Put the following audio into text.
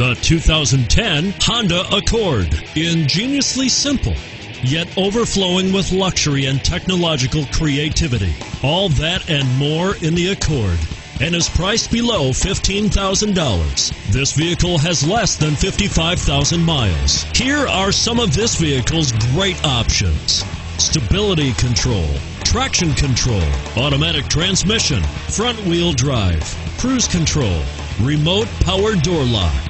The 2010 Honda Accord. Ingeniously simple, yet overflowing with luxury and technological creativity. All that and more in the Accord and is priced below $15,000. This vehicle has less than 55,000 miles. Here are some of this vehicle's great options. Stability control, traction control, automatic transmission, front wheel drive, cruise control, remote power door locks,